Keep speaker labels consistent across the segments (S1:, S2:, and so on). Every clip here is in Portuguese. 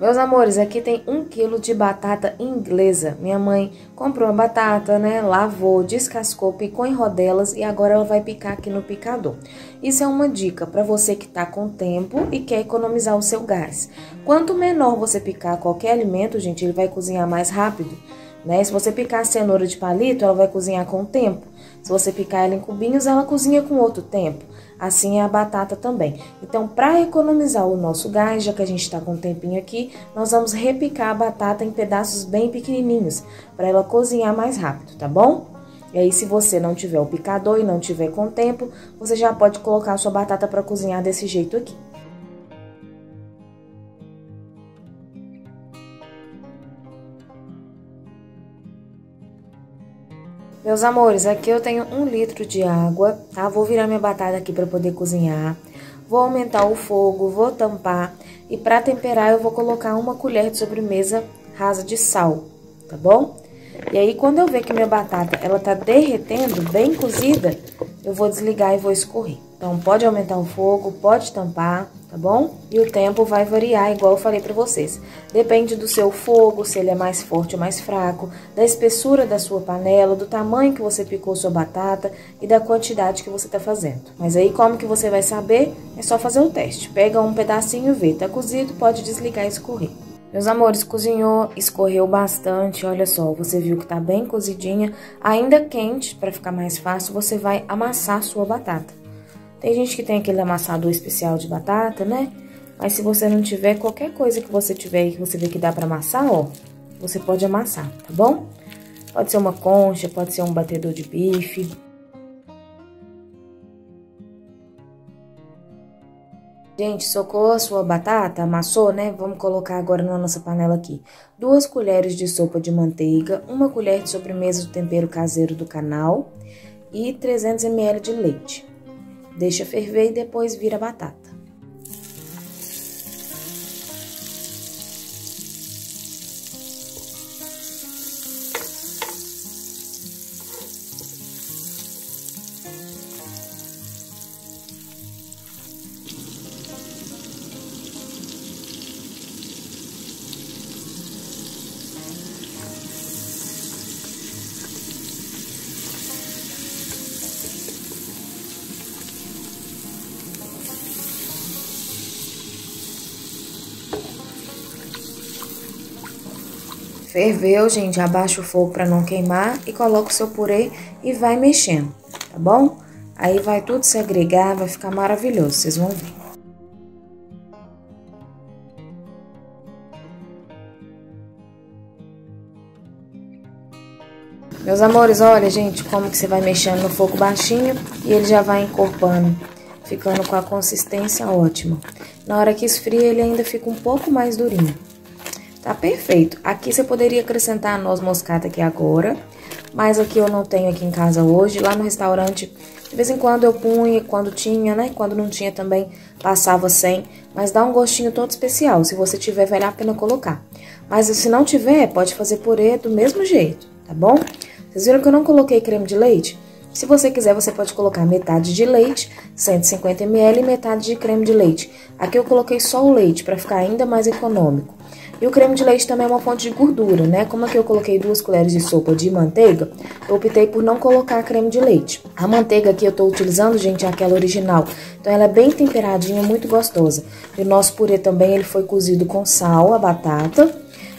S1: Meus amores, aqui tem um quilo de batata inglesa. Minha mãe comprou a batata, né? Lavou, descascou, picou em rodelas e agora ela vai picar aqui no picador. Isso é uma dica para você que tá com tempo e quer economizar o seu gás. Quanto menor você picar qualquer alimento, gente, ele vai cozinhar mais rápido. Né? Se você picar a cenoura de palito, ela vai cozinhar com o tempo. Se você picar ela em cubinhos, ela cozinha com outro tempo. Assim é a batata também. Então, para economizar o nosso gás, já que a gente está com um tempinho aqui, nós vamos repicar a batata em pedaços bem pequenininhos, para ela cozinhar mais rápido, tá bom? E aí, se você não tiver o picador e não tiver com tempo, você já pode colocar a sua batata para cozinhar desse jeito aqui. Meus amores, aqui eu tenho um litro de água, tá? Vou virar minha batata aqui para poder cozinhar. Vou aumentar o fogo, vou tampar e para temperar eu vou colocar uma colher de sobremesa rasa de sal, tá bom? E aí quando eu ver que minha batata ela tá derretendo, bem cozida, eu vou desligar e vou escorrer. Então pode aumentar o fogo, pode tampar, tá bom? E o tempo vai variar, igual eu falei pra vocês. Depende do seu fogo, se ele é mais forte ou mais fraco, da espessura da sua panela, do tamanho que você picou sua batata e da quantidade que você tá fazendo. Mas aí como que você vai saber? É só fazer o teste. Pega um pedacinho e vê, tá cozido, pode desligar e escorrer. Meus amores, cozinhou, escorreu bastante, olha só, você viu que tá bem cozidinha, ainda quente, para ficar mais fácil, você vai amassar sua batata. Tem gente que tem aquele amassador especial de batata, né? Mas se você não tiver, qualquer coisa que você tiver e que você vê que dá para amassar, ó, você pode amassar, tá bom? Pode ser uma concha, pode ser um batedor de bife. Gente, socou a sua batata, amassou, né? Vamos colocar agora na nossa panela aqui. Duas colheres de sopa de manteiga, uma colher de sobremesa do tempero caseiro do canal e 300 ml de leite. Deixa ferver e depois vira batata. Ferveu, gente, abaixa o fogo para não queimar e coloca o seu purê e vai mexendo, tá bom? Aí vai tudo se agregar, vai ficar maravilhoso, vocês vão ver. Meus amores, olha, gente, como que você vai mexendo no fogo baixinho e ele já vai encorpando, ficando com a consistência ótima. Na hora que esfria, ele ainda fica um pouco mais durinho. Tá perfeito. Aqui você poderia acrescentar a noz moscada aqui agora, mas aqui eu não tenho aqui em casa hoje. Lá no restaurante, de vez em quando eu punha, quando tinha, né? Quando não tinha também, passava sem. Mas dá um gostinho todo especial. Se você tiver, vale a pena colocar. Mas se não tiver, pode fazer purê do mesmo jeito, tá bom? Vocês viram que eu não coloquei creme de leite? Se você quiser, você pode colocar metade de leite, 150 ml, e metade de creme de leite. Aqui eu coloquei só o leite, para ficar ainda mais econômico. E o creme de leite também é uma fonte de gordura, né? Como aqui eu coloquei duas colheres de sopa de manteiga, eu optei por não colocar creme de leite. A manteiga aqui eu tô utilizando, gente, é aquela original. Então ela é bem temperadinha, muito gostosa. E o nosso purê também, ele foi cozido com sal, a batata.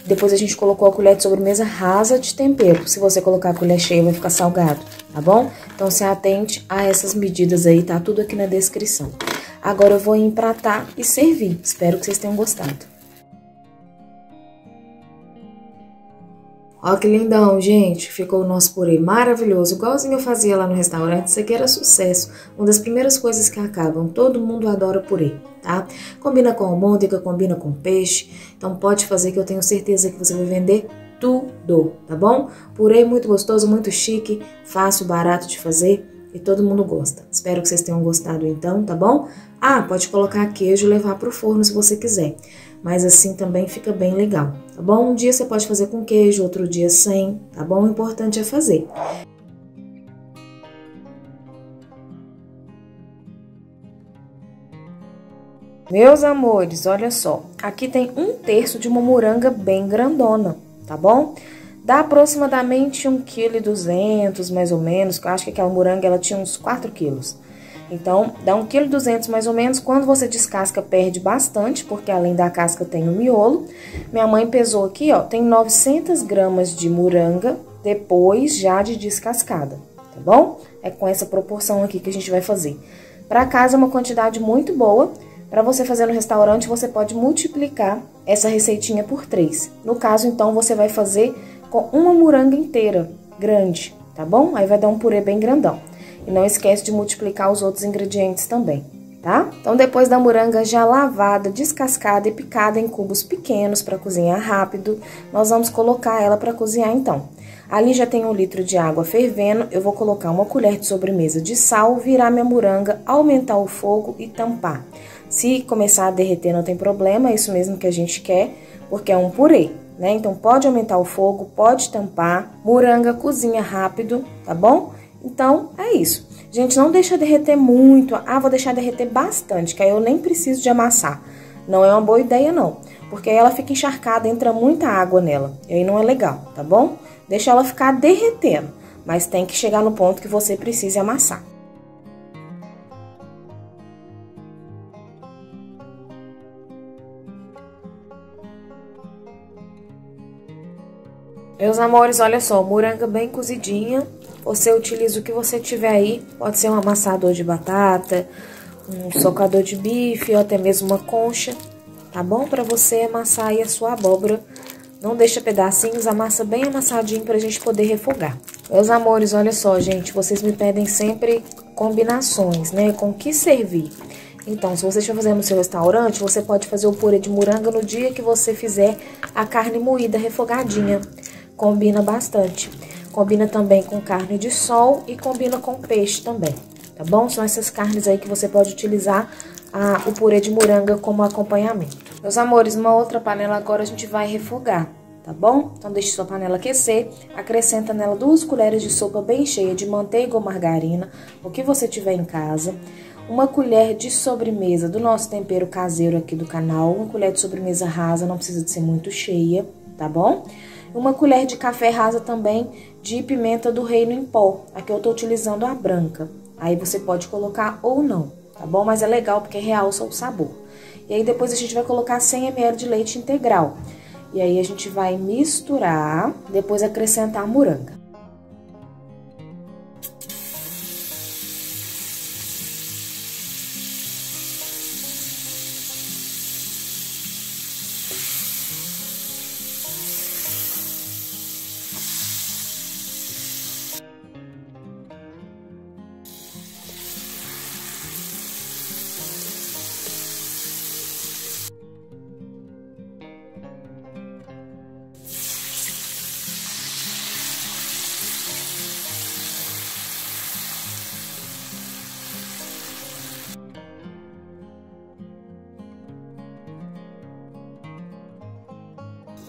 S1: Depois a gente colocou a colher de sobremesa rasa de tempero. Se você colocar a colher cheia, vai ficar salgado, tá bom? Então se atente a essas medidas aí, tá tudo aqui na descrição. Agora eu vou empratar e servir. Espero que vocês tenham gostado. Ó que lindão, gente. Ficou o nosso purê maravilhoso, igualzinho eu fazia lá no restaurante. Isso aqui era sucesso. Uma das primeiras coisas que acabam. Todo mundo adora purê, tá? Combina com almôndega, combina com peixe. Então pode fazer que eu tenho certeza que você vai vender tudo, tá bom? Purê muito gostoso, muito chique, fácil, barato de fazer e todo mundo gosta. Espero que vocês tenham gostado então, tá bom? Ah, pode colocar queijo e levar pro forno se você quiser mas assim também fica bem legal, tá bom? Um dia você pode fazer com queijo, outro dia sem, tá bom? O importante é fazer. Meus amores, olha só, aqui tem um terço de uma moranga bem grandona, tá bom? Dá aproximadamente 1,2 kg, mais ou menos, eu acho que aquela moranga ela tinha uns 4 quilos. Então, dá 1,2 kg mais ou menos. Quando você descasca, perde bastante, porque além da casca tem o miolo. Minha mãe pesou aqui, ó, tem 900 gramas de moranga, depois já de descascada, tá bom? É com essa proporção aqui que a gente vai fazer. Para casa é uma quantidade muito boa. Para você fazer no restaurante, você pode multiplicar essa receitinha por três. No caso, então, você vai fazer com uma moranga inteira, grande, tá bom? Aí vai dar um purê bem grandão. E não esquece de multiplicar os outros ingredientes também, tá? Então, depois da moranga já lavada, descascada e picada em cubos pequenos para cozinhar rápido, nós vamos colocar ela para cozinhar então. Ali já tem um litro de água fervendo, eu vou colocar uma colher de sobremesa de sal, virar minha moranga, aumentar o fogo e tampar. Se começar a derreter não tem problema, é isso mesmo que a gente quer, porque é um purê, né? Então pode aumentar o fogo, pode tampar. Moranga cozinha rápido, tá bom? Então é isso. Gente, não deixa derreter muito. Ah, vou deixar derreter bastante, que aí eu nem preciso de amassar. Não é uma boa ideia não, porque aí ela fica encharcada, entra muita água nela. E aí não é legal, tá bom? Deixa ela ficar derretendo, mas tem que chegar no ponto que você precise amassar. Meus amores, olha só, moranga bem cozidinha. Você utiliza o que você tiver aí. Pode ser um amassador de batata, um socador de bife ou até mesmo uma concha. Tá bom? Pra você amassar aí a sua abóbora. Não deixa pedacinhos, amassa bem amassadinho pra gente poder refogar. Meus amores, olha só, gente. Vocês me pedem sempre combinações, né? Com que servir. Então, se você estiver fazendo no seu restaurante, você pode fazer o purê de moranga no dia que você fizer a carne moída refogadinha combina bastante. Combina também com carne de sol e combina com peixe também, tá bom? São essas carnes aí que você pode utilizar a, o purê de moranga como acompanhamento. Meus amores, uma outra panela agora a gente vai refogar, tá bom? Então deixe sua panela aquecer, acrescenta nela duas colheres de sopa bem cheia de manteiga ou margarina, o que você tiver em casa. Uma colher de sobremesa do nosso tempero caseiro aqui do canal, uma colher de sobremesa rasa, não precisa de ser muito cheia, tá bom? Uma colher de café rasa também de pimenta do reino em pó. Aqui eu tô utilizando a branca. Aí você pode colocar ou não, tá bom? Mas é legal porque realça o sabor. E aí depois a gente vai colocar 100 ml de leite integral. E aí a gente vai misturar, depois acrescentar a moranga.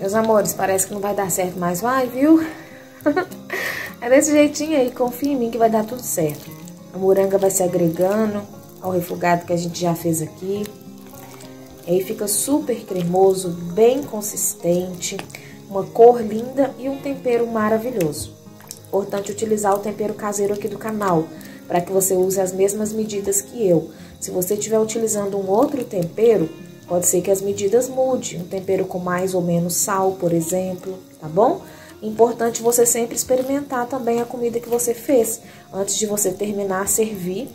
S1: Meus amores, parece que não vai dar certo, mas vai, viu? é desse jeitinho aí, confia em mim que vai dar tudo certo. A moranga vai se agregando ao refogado que a gente já fez aqui. Aí fica super cremoso, bem consistente, uma cor linda e um tempero maravilhoso. Importante utilizar o tempero caseiro aqui do canal, para que você use as mesmas medidas que eu. Se você estiver utilizando um outro tempero, Pode ser que as medidas mudem, um tempero com mais ou menos sal, por exemplo, tá bom? Importante você sempre experimentar também a comida que você fez, antes de você terminar, servir,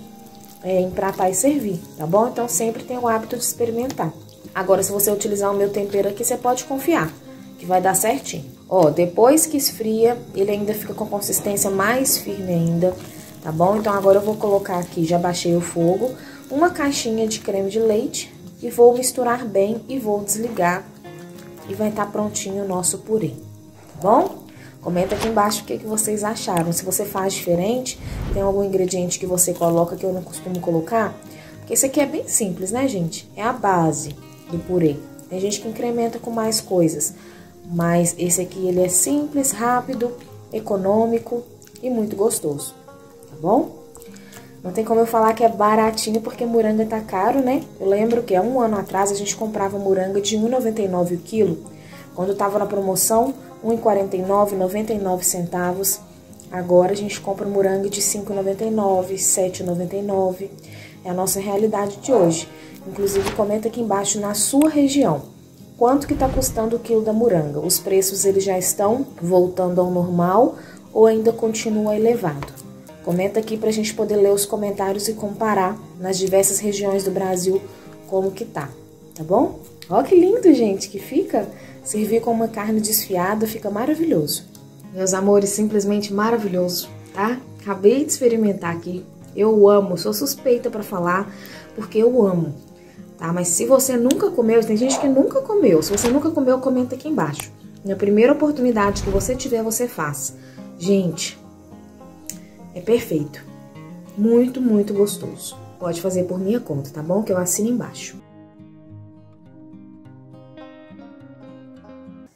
S1: é, empratar e servir, tá bom? Então, sempre tenha o hábito de experimentar. Agora, se você utilizar o meu tempero aqui, você pode confiar que vai dar certinho. Ó, depois que esfria, ele ainda fica com consistência mais firme ainda, tá bom? Então, agora eu vou colocar aqui, já baixei o fogo, uma caixinha de creme de leite, e vou misturar bem e vou desligar e vai estar tá prontinho o nosso purê, tá bom? Comenta aqui embaixo o que, que vocês acharam. Se você faz diferente, tem algum ingrediente que você coloca que eu não costumo colocar? Porque esse aqui é bem simples, né, gente? É a base do purê. Tem gente que incrementa com mais coisas, mas esse aqui ele é simples, rápido, econômico e muito gostoso, tá bom? Não tem como eu falar que é baratinho porque moranga tá caro, né? Eu lembro que há um ano atrás a gente comprava moranga de R$1,99 o quilo. Quando tava na promoção, R$1,49, 99 centavos. Agora a gente compra moranga de R$5,99, R$7,99. É a nossa realidade de hoje. Inclusive, comenta aqui embaixo na sua região. Quanto que está custando o quilo da moranga? Os preços eles já estão voltando ao normal ou ainda continua elevado? Comenta aqui para a gente poder ler os comentários e comparar nas diversas regiões do Brasil como que tá, tá bom? Ó que lindo, gente, que fica. Servir com uma carne desfiada fica maravilhoso. Meus amores, simplesmente maravilhoso, tá? Acabei de experimentar aqui. Eu amo, sou suspeita para falar, porque eu amo tá? Mas se você nunca comeu, tem gente que nunca comeu. Se você nunca comeu, comenta aqui embaixo. Na primeira oportunidade que você tiver, você faz. Gente, é perfeito. Muito, muito gostoso. Pode fazer por minha conta, tá bom? Que eu assino embaixo.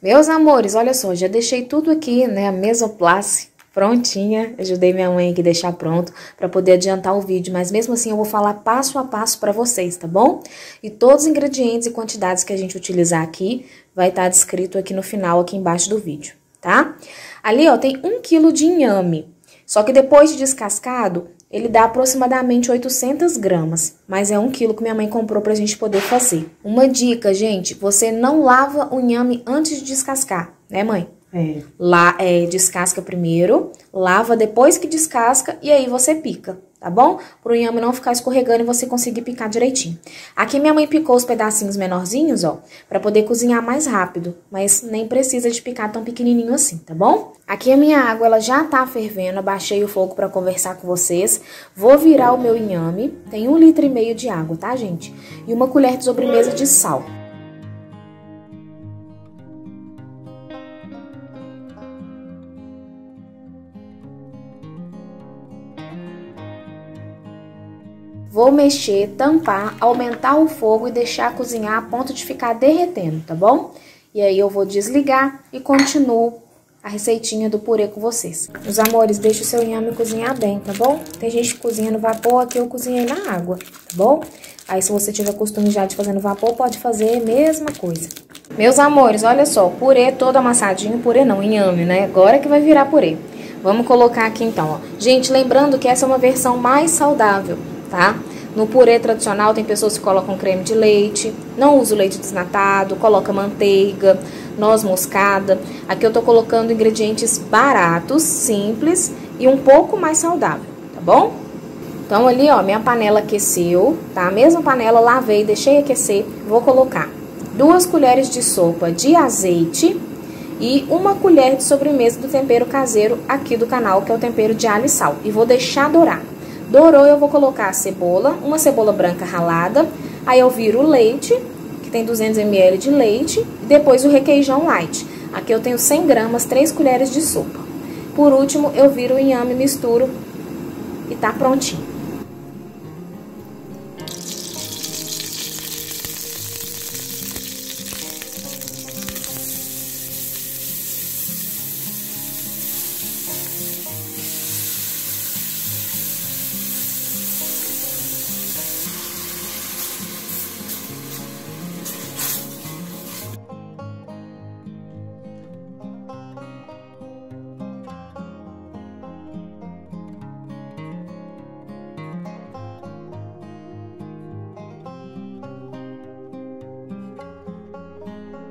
S1: Meus amores, olha só, já deixei tudo aqui, né? A mesoplace prontinha. Ajudei minha mãe aqui a deixar pronto para poder adiantar o vídeo, mas mesmo assim eu vou falar passo a passo para vocês, tá bom? E todos os ingredientes e quantidades que a gente utilizar aqui vai estar tá descrito aqui no final, aqui embaixo do vídeo, tá? Ali, ó, tem um quilo de inhame, só que depois de descascado, ele dá aproximadamente 800 gramas, mas é um quilo que minha mãe comprou pra gente poder fazer. Uma dica, gente, você não lava o inhame antes de descascar, né mãe?
S2: É.
S1: Lá, é, descasca primeiro, lava depois que descasca e aí você pica, tá bom? Pro inhame não ficar escorregando e você conseguir picar direitinho. Aqui minha mãe picou os pedacinhos menorzinhos, ó, pra poder cozinhar mais rápido, mas nem precisa de picar tão pequenininho assim, tá bom? Aqui a minha água, ela já tá fervendo, abaixei o fogo pra conversar com vocês. Vou virar o meu inhame, tem um litro e meio de água, tá, gente? E uma colher de sobremesa de sal. Vou mexer, tampar, aumentar o fogo e deixar cozinhar a ponto de ficar derretendo, tá bom? E aí eu vou desligar e continuo a receitinha do purê com vocês. Os amores, deixa o seu inhame cozinhar bem, tá bom? Tem gente que cozinha no vapor, aqui eu cozinhei na água, tá bom? Aí se você tiver costume já de fazer no vapor, pode fazer a mesma coisa. Meus amores, olha só, purê todo amassadinho, purê não, inhame, né? Agora que vai virar purê. Vamos colocar aqui então, ó. Gente, lembrando que essa é uma versão mais saudável tá? No purê tradicional tem pessoas que colocam creme de leite, não uso leite desnatado, coloca manteiga, noz moscada. Aqui eu tô colocando ingredientes baratos, simples e um pouco mais saudável, tá bom? Então ali, ó, minha panela aqueceu, tá? A mesma panela lavei, deixei aquecer. Vou colocar duas colheres de sopa de azeite e uma colher de sobremesa do tempero caseiro aqui do canal, que é o tempero de alho e sal. E vou deixar dourar. Dourou, eu vou colocar a cebola, uma cebola branca ralada, aí eu viro o leite, que tem 200 ml de leite, e depois o requeijão light. Aqui eu tenho 100 gramas, 3 colheres de sopa. Por último, eu viro o inhame, misturo e tá prontinho.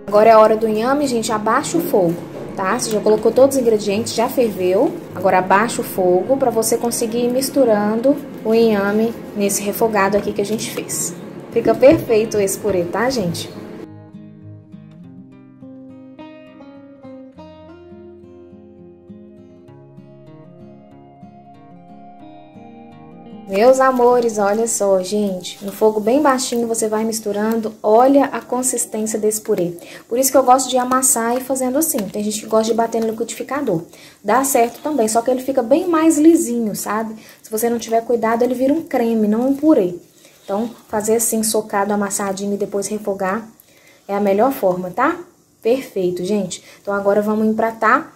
S1: Agora é a hora do inhame, gente, abaixa o fogo, tá? Você já colocou todos os ingredientes, já ferveu. Agora abaixa o fogo para você conseguir ir misturando o inhame nesse refogado aqui que a gente fez. Fica perfeito esse purê, tá, gente? Meus amores, olha só, gente, no fogo bem baixinho você vai misturando, olha a consistência desse purê. Por isso que eu gosto de amassar e fazendo assim. Tem gente que gosta de bater no liquidificador. Dá certo também, só que ele fica bem mais lisinho, sabe? Se você não tiver cuidado, ele vira um creme, não um purê. Então, fazer assim, socado, amassadinho e depois refogar é a melhor forma, tá? Perfeito, gente. Então, agora vamos empratar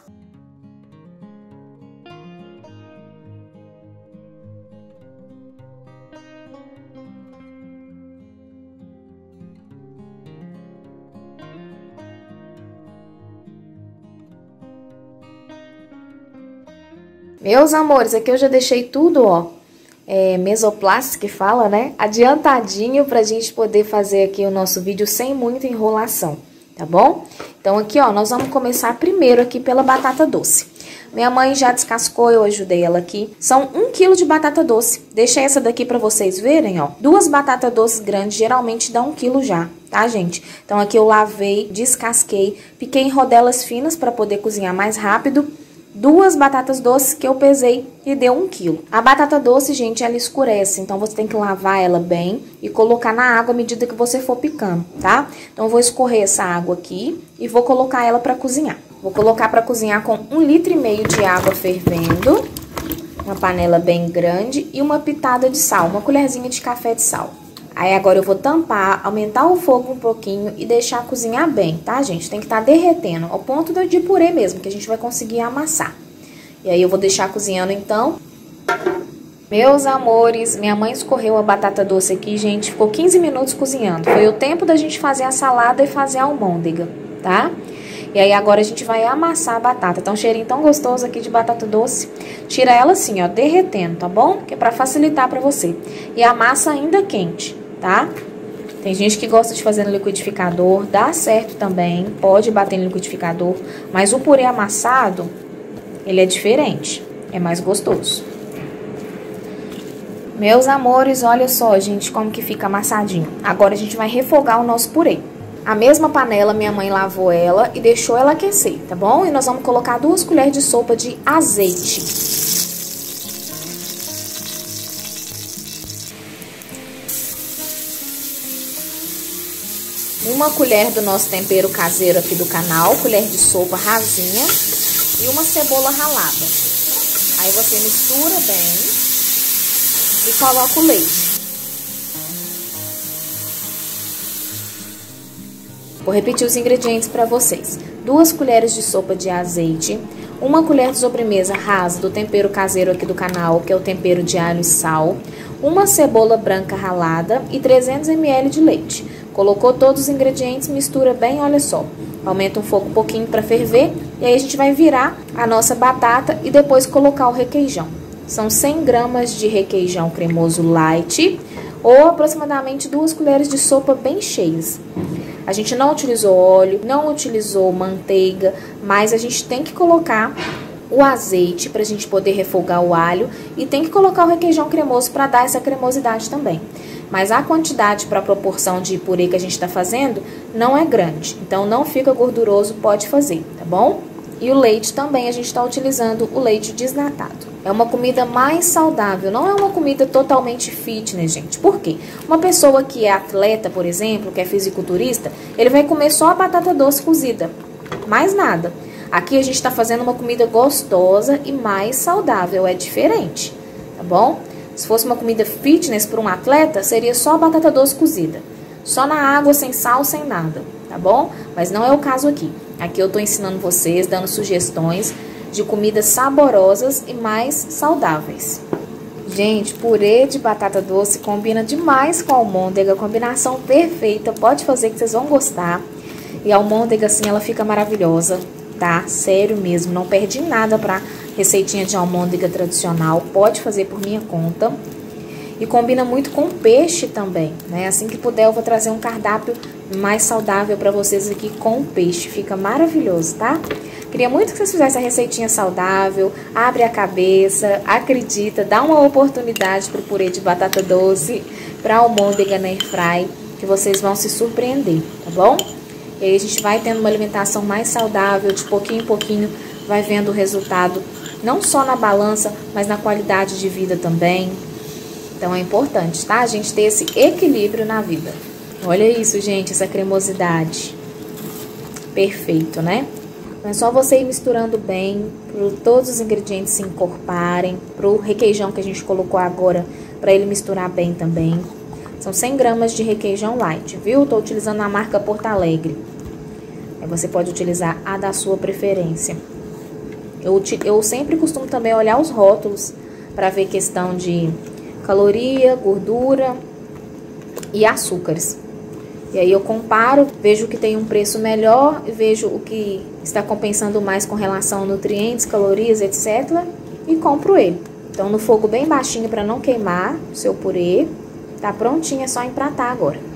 S1: Meus amores, aqui eu já deixei tudo, ó, é, que fala, né? Adiantadinho pra gente poder fazer aqui o nosso vídeo sem muita enrolação, tá bom? Então aqui, ó, nós vamos começar primeiro aqui pela batata doce. Minha mãe já descascou, eu ajudei ela aqui. São um quilo de batata doce. Deixei essa daqui pra vocês verem, ó. Duas batatas doces grandes geralmente dá um quilo já, tá, gente? Então aqui eu lavei, descasquei, piquei em rodelas finas pra poder cozinhar mais rápido duas batatas doces que eu pesei e deu um quilo. A batata doce, gente, ela escurece, então você tem que lavar ela bem e colocar na água à medida que você for picando, tá? Então eu vou escorrer essa água aqui e vou colocar ela para cozinhar. Vou colocar para cozinhar com um litro e meio de água fervendo, uma panela bem grande e uma pitada de sal, uma colherzinha de café de sal. Aí agora eu vou tampar, aumentar o fogo um pouquinho e deixar cozinhar bem, tá, gente? Tem que estar tá derretendo, ao ponto de purê mesmo, que a gente vai conseguir amassar. E aí eu vou deixar cozinhando então. Meus amores, minha mãe escorreu a batata doce aqui, gente, ficou 15 minutos cozinhando. Foi o tempo da gente fazer a salada e fazer a almôndega, tá? E aí agora a gente vai amassar a batata. Tá um cheirinho tão gostoso aqui de batata doce. Tira ela assim, ó, derretendo, tá bom? Que é pra facilitar pra você. E a massa ainda quente tá? Tem gente que gosta de fazer no liquidificador, dá certo também, pode bater no liquidificador, mas o purê amassado, ele é diferente, é mais gostoso. Meus amores, olha só, gente, como que fica amassadinho. Agora a gente vai refogar o nosso purê. A mesma panela, minha mãe lavou ela e deixou ela aquecer, tá bom? E nós vamos colocar duas colheres de sopa de azeite. Uma colher do nosso tempero caseiro aqui do canal, colher de sopa rasinha e uma cebola ralada. Aí você mistura bem e coloca o leite. Vou repetir os ingredientes para vocês. Duas colheres de sopa de azeite, uma colher de sobremesa rasa do tempero caseiro aqui do canal, que é o tempero de alho e sal, uma cebola branca ralada e 300 ml de leite. Colocou todos os ingredientes, mistura bem, olha só. Aumenta o fogo um pouquinho para ferver e aí a gente vai virar a nossa batata e depois colocar o requeijão. São 100 gramas de requeijão cremoso light ou aproximadamente duas colheres de sopa bem cheias. A gente não utilizou óleo, não utilizou manteiga, mas a gente tem que colocar o azeite para a gente poder refogar o alho e tem que colocar o requeijão cremoso para dar essa cremosidade também. Mas a quantidade para a proporção de purê que a gente está fazendo não é grande, então não fica gorduroso, pode fazer, tá bom? E o leite também a gente está utilizando o leite desnatado. É uma comida mais saudável, não é uma comida totalmente fitness, gente. Por quê? Uma pessoa que é atleta, por exemplo, que é fisiculturista, ele vai comer só a batata doce cozida, mais nada. Aqui a gente está fazendo uma comida gostosa e mais saudável, é diferente, tá bom? Se fosse uma comida fitness para um atleta, seria só batata doce cozida. Só na água, sem sal, sem nada, tá bom? Mas não é o caso aqui. Aqui eu estou ensinando vocês, dando sugestões de comidas saborosas e mais saudáveis. Gente, purê de batata doce combina demais com almôndega, combinação perfeita, pode fazer que vocês vão gostar. E a almôndega, assim, ela fica maravilhosa, tá? Sério mesmo, não perdi nada pra receitinha de almôndega tradicional, pode fazer por minha conta. E combina muito com peixe também, né? Assim que puder, eu vou trazer um cardápio mais saudável para vocês aqui com peixe. Fica maravilhoso, tá? Queria muito que vocês fizessem a receitinha saudável, abre a cabeça, acredita, dá uma oportunidade para o purê de batata doce, para almôndega na airfry, que vocês vão se surpreender, tá bom? E aí a gente vai tendo uma alimentação mais saudável, de pouquinho em pouquinho, vai vendo o resultado não só na balança, mas na qualidade de vida também. Então é importante, tá? A gente ter esse equilíbrio na vida. Olha isso, gente, essa cremosidade. Perfeito, né? Então é só você ir misturando bem, para todos os ingredientes se encorparem, para o requeijão que a gente colocou agora, para ele misturar bem também. São 100 gramas de requeijão light, viu? Estou utilizando a marca Porto Alegre. Aí você pode utilizar a da sua preferência. Eu, eu sempre costumo também olhar os rótulos para ver questão de caloria, gordura e açúcares. E aí eu comparo, vejo o que tem um preço melhor, vejo o que está compensando mais com relação a nutrientes, calorias, etc. e compro ele. Então, no fogo bem baixinho para não queimar o seu purê. Tá prontinho, é só empratar agora.